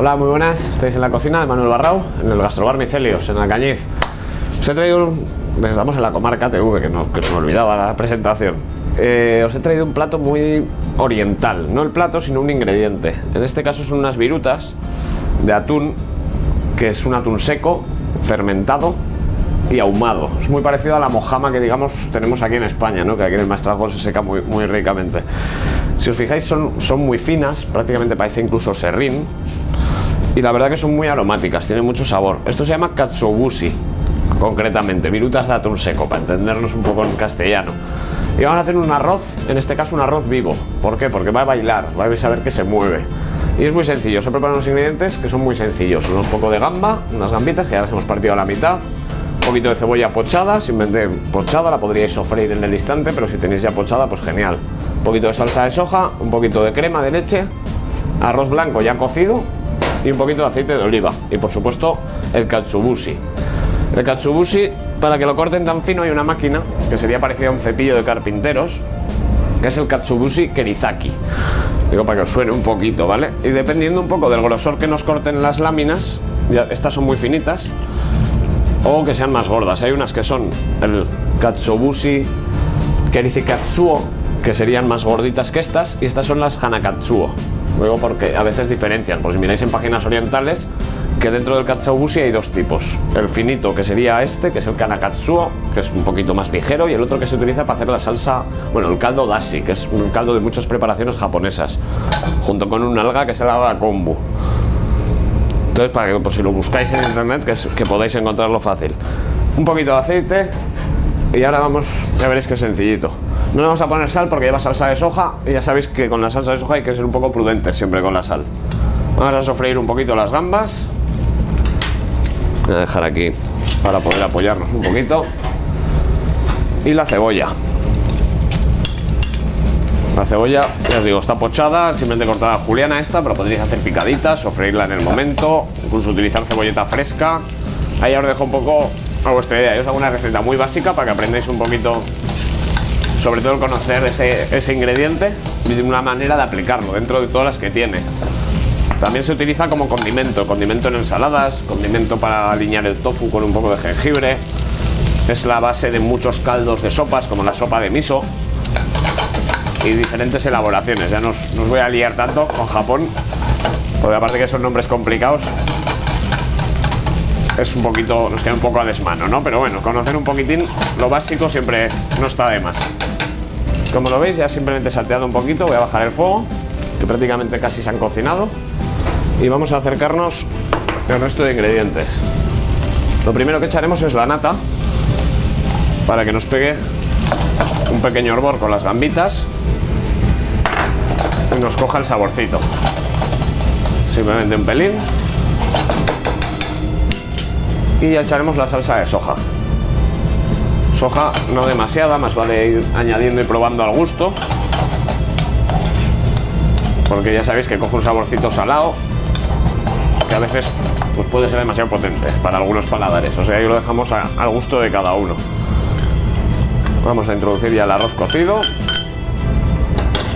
Hola, muy buenas. Estáis en la cocina de Manuel Barrao, en el Gastrobar Micelios, en Alcañiz. Os he traído un... Estamos en la comarca TV, que, no, se me olvidaba la presentación. Eh, os he traído un plato muy oriental. No el plato, sino un ingrediente. En este caso son unas virutas de atún, que es un atún seco, fermentado y ahumado. Es muy parecido a la mojama que digamos tenemos aquí en España, ¿no? que aquí en el Maestrazgo se seca muy, ricamente. Si os fijáis son muy finas, prácticamente parece incluso serrín y la verdad que son muy aromáticas, tienen mucho sabor. Esto se llama katsuobushi, concretamente, virutas de atún seco, para entendernos un poco en castellano. Y vamos a hacer un arroz, en este caso un arroz vivo. ¿Por qué? Porque va a bailar, vais a ver que se mueve. Y es muy sencillo, se preparan unos ingredientes que son muy sencillos. Un poco de gamba, unas gambitas que ya las hemos partido a la mitad, un poquito de cebolla pochada, simplemente pochada, la podríais sofreír en el instante, pero si tenéis ya pochada, pues genial. Un poquito de salsa de soja, un poquito de crema de leche, arroz blanco ya cocido y un poquito de aceite de oliva. Y por supuesto, el katsubushi. El katsubushi, para que lo corten tan fino, hay una máquina que sería parecida a un cepillo de carpinteros, que es el katsubushi kerizaki. Digo para que os suene un poquito, ¿vale? Y dependiendo un poco del grosor que nos corten las láminas, estas son muy finitas, o que sean más gordas. Hay unas que son el katsubushi kerizikatsuo, que serían más gorditas que estas, y estas son las hanakatsuo. Luego porque a veces diferencian, por si miráis en páginas orientales, que dentro del katsuobushi hay dos tipos. El finito, que sería este, que es el kanakatsuo, que es un poquito más ligero, y el otro que se utiliza para hacer la salsa, bueno, el caldo dashi, que es un caldo de muchas preparaciones japonesas, junto con un alga que se llama kombu. Entonces, para que por si lo buscáis en internet, que, que podáis encontrarlo fácil. Un poquito de aceite, y ahora vamos, ya veréis que sencillito. No le vamos a poner sal porque lleva salsa de soja y ya sabéis que con la salsa de soja hay que ser un poco prudentes siempre con la sal. Vamos a sofreír un poquito las gambas. Voy a dejar aquí para poder apoyarnos un poquito. Y la cebolla. La cebolla, ya os digo, está pochada, simplemente cortada juliana esta, pero podréis hacer picaditas, sofreírla en el momento, incluso utilizar cebolleta fresca. Ahí os dejo un poco a vuestra idea. Yo os hago una receta muy básica para que aprendáis un poquito sobre todo conocer ese, ingrediente y de una manera de aplicarlo dentro de todas las que tiene. También se utiliza como condimento, condimento en ensaladas, condimento para alinear el tofu con un poco de jengibre. Es la base de muchos caldos de sopas, como la sopa de miso y diferentes elaboraciones. Ya no os voy a liar tanto con Japón, porque aparte que son nombres complicados, es un poquito, nos queda un poco a desmano, ¿no? Pero bueno, conocer un poquitín lo básico siempre no está de más. Como lo veis, ya simplemente salteado un poquito, voy a bajar el fuego, que prácticamente casi se han cocinado. Y vamos a acercarnos al resto de ingredientes. Lo primero que echaremos es la nata, para que nos pegue un pequeño hervor con las gambitas y nos coja el saborcito. Simplemente un pelín. Y ya echaremos la salsa de soja. Soja no demasiada, más vale ir añadiendo y probando al gusto. Porque ya sabéis que coge un saborcito salado, que a veces pues puede ser demasiado potente para algunos paladares. O sea, ahí lo dejamos al gusto de cada uno. Vamos a introducir ya el arroz cocido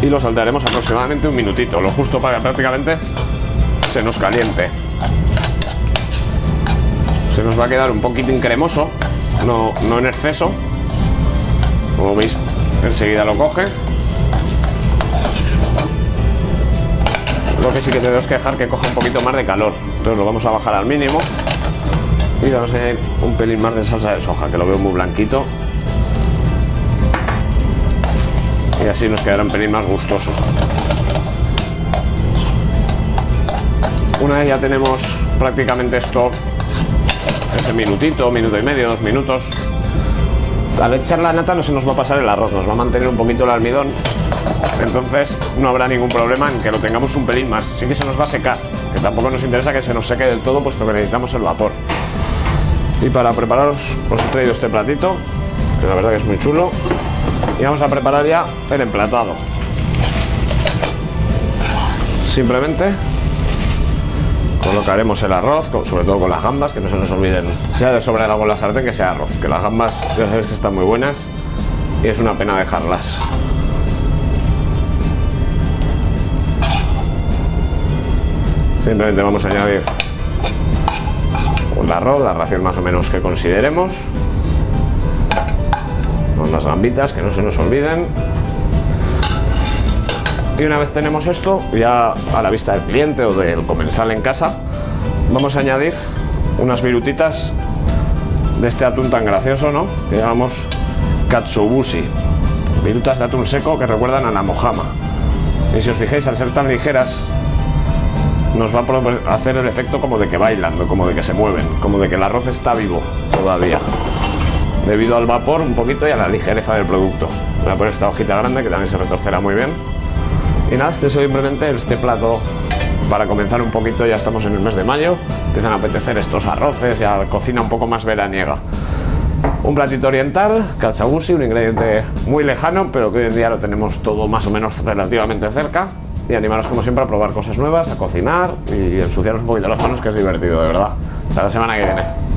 y lo saltearemos aproximadamente un minutito, lo justo para que prácticamente se nos caliente. Se nos va a quedar un poquito cremoso, no, no en exceso. Como veis, enseguida lo coge. Lo que sí que tenemos que dejar que coja un poquito más de calor. Entonces lo vamos a bajar al mínimo. Y vamos a un pelín más de salsa de soja, que lo veo muy blanquito. Y así nos quedará un pelín más gustoso. Una vez ya tenemos prácticamente esto, ese minutito, minuto y medio, dos minutos, al echar la nata no se nos va a pasar el arroz, nos va a mantener un poquito el almidón. Entonces no habrá ningún problema en que lo tengamos un pelín más. Sí que se nos va a secar, que tampoco nos interesa que se nos seque del todo, puesto que necesitamos el vapor. Y para prepararos os he traído este platito, que la verdad que es muy chulo. Y vamos a preparar ya el emplatado. Simplemente colocaremos el arroz, sobre todo con las gambas, que no se nos olviden, sea de en la sartén que sea arroz, que las gambas ya sabéis que están muy buenas y es una pena dejarlas. Simplemente vamos a añadir un arroz, la ración más o menos que consideremos. Con las gambitas, que no se nos olviden. Y una vez tenemos esto, ya a la vista del cliente o del comensal en casa, vamos a añadir unas virutitas de este atún tan gracioso, ¿no? Que llamamos katsubushi. Virutas de atún seco que recuerdan a la mojama. Y si os fijáis, al ser tan ligeras, nos va a hacer el efecto como de que bailan, como de que se mueven, como de que el arroz está vivo todavía. Debido al vapor un poquito y a la ligereza del producto. Voy a poner esta hojita grande que también se retorcerá muy bien. Y nada, este es simplemente este plato para comenzar un poquito, ya estamos en el mes de mayo, empiezan a apetecer estos arroces, ya cocina un poco más veraniega. Un platito oriental, katsabushi, un ingrediente muy lejano, pero que hoy en día lo tenemos todo más o menos relativamente cerca. Y animaros como siempre a probar cosas nuevas, a cocinar y ensuciaros un poquito las manos, que es divertido, de verdad. Hasta la semana que viene.